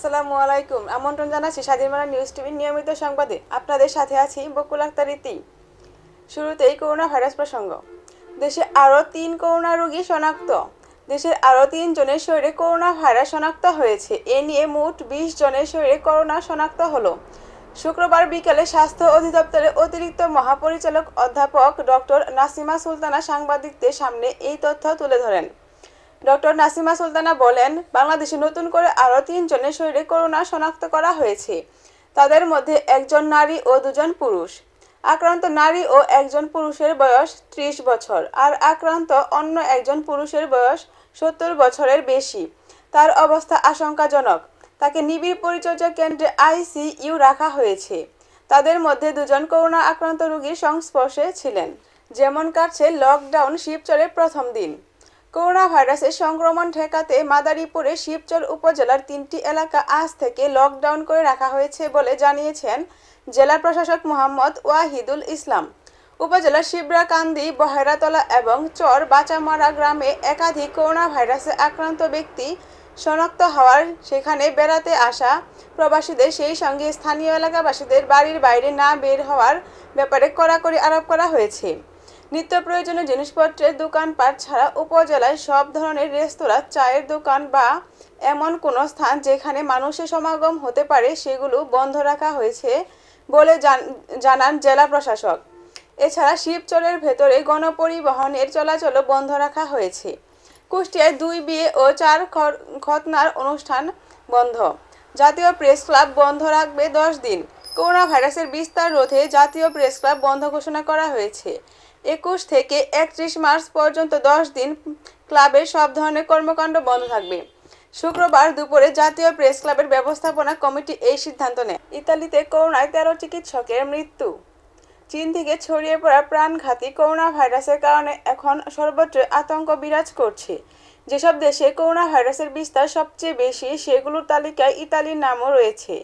আসসালামু আলাইকুম। আমন্ত্রণ জানাচ্ছি স্বাধীনবাংলা নিউজ টিভির নিয়মিত সংবাদে। আপনাদের সাথে আছি বকুল আক্তার রীতি। শুরুতেই করোনা ভাইরাস প্রসঙ্গ। দেশে আরও তিন করোনা রোগী শনাক্ত। দেশের আরও তিন জনের শরীরে করোনা ভাইরাস শনাক্ত হয়েছে। এ নিয়ে মোট বিশ জনের শরীরে করোনা শনাক্ত হলো। শুক্রবার বিকেলে স্বাস্থ্য অধিদপ্তরের অতিরিক্ত মহাপরিচালক অধ্যাপক ডক্টর নাসিমা সুলতানা সাংবাদিকদের সামনে এই তথ্য তুলে ধরেন। ডক্টর নাসিমা সুলতানা বলেন, বাংলাদেশে নতুন করে আরও তিনজনের শরীরে করোনা শনাক্ত করা হয়েছে। তাদের মধ্যে একজন নারী ও দুজন পুরুষ। আক্রান্ত নারী ও একজন পুরুষের বয়স ত্রিশ বছর আর আক্রান্ত অন্য একজন পুরুষের বয়স সত্তর বছরের বেশি। তার অবস্থা আশঙ্কাজনক। তাকে নিবিড় পরিচর্যা কেন্দ্রে আইসিইউ রাখা হয়েছে। তাদের মধ্যে দুজন করোনা আক্রান্ত রোগীর সংস্পর্শে ছিলেন, যেমন কাটছে লকডাউন শিবচরের প্রথম দিন। করোনা ভাইরাসের সংক্রমণ ঠেকাতে মাদারীপুরে শিবচর উপজেলার তিনটি এলাকা আজ থেকে লকডাউন করে রাখা হয়েছে বলে জানিয়েছেন জেলা প্রশাসক মোহাম্মদ ওয়াহিদুল ইসলাম। উপজেলার শিবরাকান্দি, বহেরাতলা এবং চর বাচামারা গ্রামে একাধিক করোনা ভাইরাসে আক্রান্ত ব্যক্তি শনাক্ত হওয়ার সেখানে বেড়াতে আসা প্রবাসীদের সেই সঙ্গে স্থানীয় এলাকাবাসীদের বাড়ির বাইরে না বের হওয়ার ব্যাপারে কড়াকড়ি আরোপ করা হয়েছে। নিত্য প্রয়োজনীয় জিনিসপত্রের দোকানপাট ছাড়া উপজেলায় সব ধরনের রেস্তোরাঁ, চায়ের দোকান বা এমন কোনো স্থান যেখানে মানুষের সমাগম হতে পারে সেগুলো বন্ধ রাখা হয়েছে বলে জানান জেলা প্রশাসক। এছাড়া শিবচরের ভেতরে গণপরিবহনের চলাচলও বন্ধ রাখা হয়েছে। কুষ্টিয়ায় দুই বিয়ে ও চার খতনার অনুষ্ঠান বন্ধ। জাতীয় প্রেস ক্লাব বন্ধ রাখবে দশ দিন। করোনা ভাইরাসের বিস্তার রোধে জাতীয় প্রেস ক্লাব বন্ধ ঘোষণা করা হয়েছে। একুশ থেকে একত্রিশ মার্চ পর্যন্ত দশ দিন ক্লাবের সব ধরনের কর্মকাণ্ড বন্ধ থাকবে। শুক্রবার দুপুরে জাতীয় প্রেস ক্লাবের ব্যবস্থাপনা কমিটি এই সিদ্ধান্ত নেয়। ইতালিতে করোনায় তেরো চিকিৎসকের মৃত্যু। চীন থেকে ছড়িয়ে পড়া প্রাণঘাতী করোনা ভাইরাসের কারণে এখন সর্বত্র আতঙ্ক বিরাজ করছে। যেসব দেশে করোনা ভাইরাসের বিস্তার সবচেয়ে বেশি, সেগুলোর তালিকায় ইতালির নামও রয়েছে।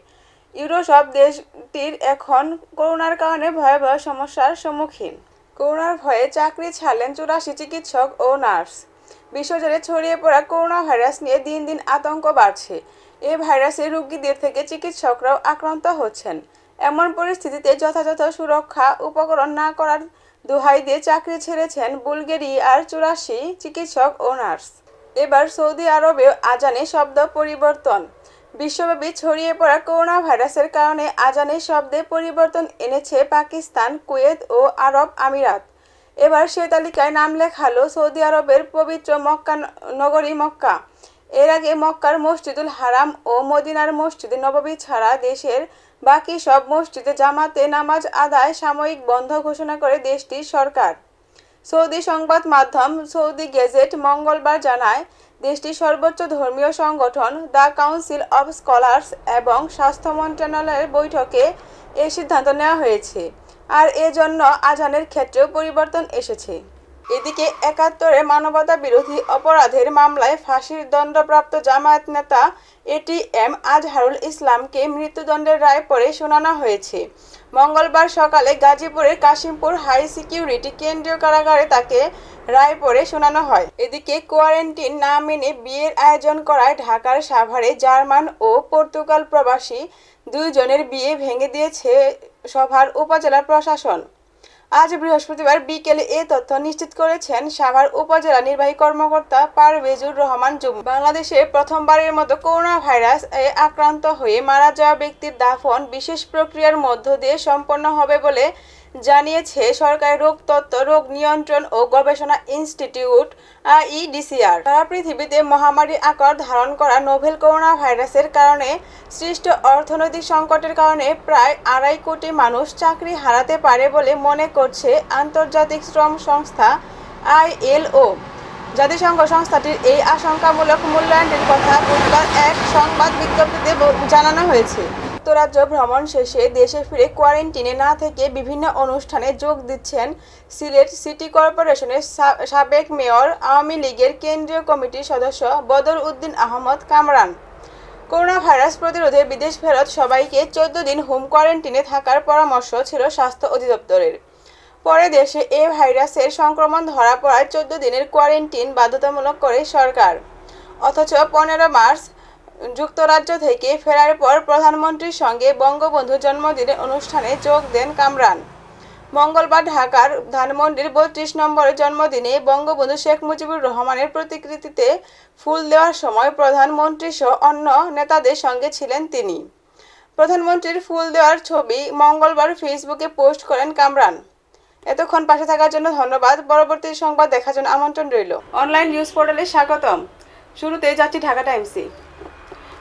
ইউরো সব দেশটির এখন করোনার কারণে ভয়াবহ সমস্যার সম্মুখীন। করোনার ভয়ে চাকরি ছাড়লেন চুরাশি চিকিৎসক ও নার্স। বিশ্বজুড়ে ছড়িয়ে পড়া করোনা ভাইরাস নিয়ে দিন দিন আতঙ্ক বাড়ছে। এ ভাইরাসে রোগীদের থেকে চিকিৎসকরাও আক্রান্ত হচ্ছেন। এমন পরিস্থিতিতে যথাযথ সুরক্ষা উপকরণ না করার দোহাই দিয়ে চাকরি ছেড়েছেন বুলগেরিয়ার চুরাশি চিকিৎসক ও নার্স। এবার সৌদি আরবেও আজানে শব্দ পরিবর্তন। বিশ্বব্যাপী ছড়িয়ে পড়া করোনা ভাইরাসের কারণে আজানের শব্দে পরিবর্তন এনেছে পাকিস্তান, কুয়েত ও আরব আমিরাত। এবার সে তালিকায় নাম লেখালো সৌদি আরবের পবিত্র মক্কা নগরী মক্কা। এর আগে মক্কার মসজিদুল হারাম ও মদিনার মসজিদে নববী ছাড়া দেশের বাকি সব মসজিদে জামাতে নামাজ আদায় সাময়িক বন্ধ ঘোষণা করে দেশটির সরকার। সৌদি সংবাদ মাধ্যম সৌদি গেজেট মঙ্গলবার জানায় দেশটির সর্বোচ্চ ধর্মীয় সংগঠন, দ্য কাউন্সিল অব স্কলার্স এবং স্বাস্থ্য মন্ত্রণালয়ের বৈঠকে এ সিদ্ধান্ত নেওয়া হয়েছে। আর এজন্য আজানের ক্ষেত্রেও পরিবর্তন এসেছে। এদিকে একাত্তরে মানবতা বিরোধী অপরাধের মামলায় ফাঁসির দণ্ডপ্রাপ্ত জামায়াত নেতা এটিএম আজহারুল ইসলামকে মৃত্যুদণ্ডের রায় পরে শোনানো হয়েছে। মঙ্গলবার সকালে গাজীপুরের কাশিমপুর হাই সিকিউরিটি কেন্দ্রীয় কারাগারে তাকে রায় পরে শোনানো হয়। এদিকে কোয়ারেন্টিন না মেনে বিয়ের আয়োজন করায় ঢাকার সাভারে জার্মান ও পর্তুগাল প্রবাসী দুইজনের বিয়ে ভেঙে দিয়েছে সভার উপজেলা প্রশাসন। আজ বৃহস্পতিবার বিকেলে এ তথ্য নিশ্চিত করেছেন সাভার উপজেলা নির্বাহী কর্মকর্তা পারভেজুর রহমান জুম। বাংলাদেশে প্রথমবারের মতো করোনা ভাইরাস এ আক্রান্ত হয়ে মারা যাওয়া ব্যক্তির দাফন বিশেষ প্রক্রিয়ার মধ্য দিয়ে সম্পন্ন হবে বলে জানিয়েছে সরকারি রোগ তত্ত্ব, রোগ নিয়ন্ত্রণ ও গবেষণা ইনস্টিটিউট ইডিসিআর সারা পৃথিবীতে মহামারী আকার ধারণ করা নোভেল করোনা ভাইরাসের কারণে সৃষ্ট অর্থনৈতিক সংকটের কারণে প্রায় আড়াই কোটি মানুষ চাকরি হারাতে পারে বলে মনে করছে আন্তর্জাতিক শ্রম সংস্থা আইএলও। জাতিসংঘ সংস্থাটির এই আশঙ্কামূলক মূল্যায়নের কথা বুধবার এক সংবাদ বিজ্ঞপ্তিতে জানানো হয়েছে। যুক্তরাজ্য ভ্রমণ শেষে দেশে ফিরে কোয়ারেন্টিনে না থেকে বিভিন্ন অনুষ্ঠানে যোগ দিচ্ছেন সিলেট সিটি কর্পোরেশনের সাবেক মেয়র আওয়ামী লীগের কেন্দ্রীয় কমিটির সদস্য বদর উদ্দিন আহমদ কামরান। করোনা ভাইরাস প্রতিরোধে বিদেশ ফেরত সবাইকে চোদ্দ দিন হোম কোয়ারেন্টিনে থাকার পরামর্শ ছিল স্বাস্থ্য অধিদপ্তরের। পরে দেশে এ ভাইরাসের সংক্রমণ ধরা পড়ায় চোদ্দ দিনের কোয়ারেন্টিন বাধ্যতামূলক করে সরকার। অথচ পনেরো মার্চ যুক্তরাজ্য থেকে ফেরার পর প্রধানমন্ত্রীর সঙ্গে বঙ্গবন্ধু জন্মদিনে অনুষ্ঠানে যোগ দেন কামরান। মঙ্গলবার ঢাকার ধানমন্ডির বত্রিশ নম্বরের জন্মদিনে বঙ্গবন্ধু শেখ মুজিবুর রহমানের প্রতিকৃতিতে ফুল দেওয়ার সময় প্রধানমন্ত্রী সহ অন্য নেতাদের সঙ্গে ছিলেন তিনি। প্রধানমন্ত্রীর ফুল দেওয়ার ছবি মঙ্গলবার ফেসবুকে পোস্ট করেন কামরান। এতক্ষণ পাশে থাকার জন্য ধন্যবাদ। পরবর্তী সংবাদ দেখার জন্য আমন্ত্রণ রইল। অনলাইন নিউজ পোর্টালে স্বাগতম। শুরুতে যাচ্ছি ঢাকা টাইমসে।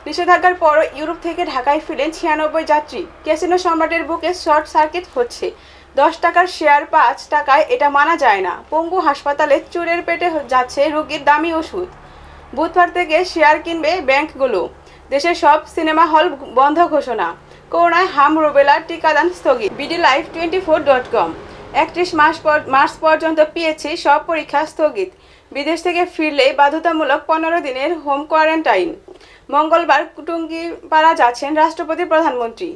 নিষেধাজ্ঞার পর ইউরোপ থেকে ঢাকায় ফিরেন ছিয়ানব্বই যাত্রী। ক্যাসিনো সম্রাটের বুকে শর্ট সার্কিট হচ্ছে। দশ টাকার শেয়ার পাঁচ টাকায় এটা মানা যায় না। পঙ্গু হাসপাতালে চুরের পেটে যাচ্ছে রোগীর দামি ওষুধ। বুধবার থেকে শেয়ার কিনবে ব্যাংকগুলো। দেশের সব সিনেমা হল বন্ধ ঘোষণা। করোনায় হাম রোবেলার টিকাদান স্থগিত। BD live twenty four dot com. একত্রিশ মাস পর মার্চ পর্যন্ত পিএইচসি সব পরীক্ষা স্থগিত। বিদেশ থেকে ফিরলে বাধ্যতামূলক পনেরো দিনের হোম কোয়ারেন্টাইন। মঙ্গলবার টুঙ্গিপাড়া যাচ্ছেন রাষ্ট্রপতি প্রধানমন্ত্রী।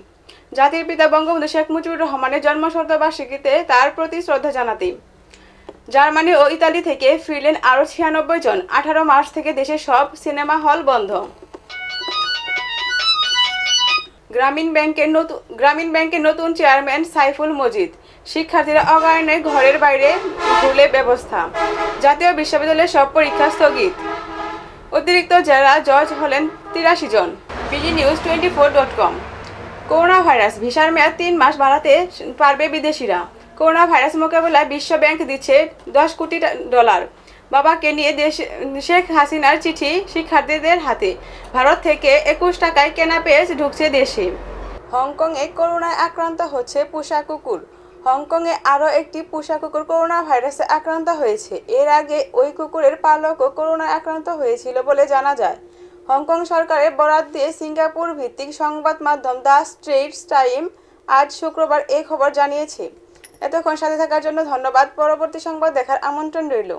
জাতির পিতা বঙ্গবন্ধু শেখ মুজিবুর রহমানের জন্ম শতবার্ষিকীতে তার প্রতি শ্রদ্ধা জানাতে। জার্মানি ও ইতালি থেকে ফিরলেন আরও ছিয়ানব্বই জন। আঠারো মার্চ থেকে দেশের সব সিনেমা হল বন্ধ। গ্রামীণ ব্যাংকের নতুন গ্রামীণ ব্যাংকের নতুন চেয়ারম্যান সাইফুল মজিদ। শিক্ষার্থীরা অগায়নে ঘরের বাইরে ভুলে ব্যবস্থা। জাতীয় বিশ্ববিদ্যালয়ের সব পরীক্ষা স্থগিত। অতিরিক্ত জেলা জজ হলেন তিরাশি জন। BD news twenty four dot com corona virus ভিসার মেয়াদ তিন মাস বাড়াতে পারবে বিদেশিরা। করোনা ভাইরাস মোকাবেলায় বিশ্ব ব্যাংক দিচ্ছে দশ কোটি ডলার। বাবাকে নিয়ে দেশ শেখ হাসিনার চিঠি শিক্ষার্থীদের হাতে। ভারত থেকে একুশ টাকায় কেনা পেঁয়াজ ঢুকছে দেশে। হংকংয়ে করোনায় আক্রান্ত হচ্ছে পোষা কুকুর। হংকংয়ে আরও একটি পোষা কুকুর করোনা ভাইরাসে আক্রান্ত হয়েছে। এর আগে ওই কুকুরের পালকও করোনায় আক্রান্ত হয়েছিল বলে জানা যায়। হংকং সরকারের বরাত দিয়ে সিঙ্গাপুর ভিত্তিক সংবাদ মাধ্যম দ্য স্ট্রেটস টাইম আজ শুক্রবার এ খবর জানিয়েছে। এতক্ষণ সাথে থাকার জন্য ধন্যবাদ। পরবর্তী সংবাদ দেখার আমন্ত্রণ রইল।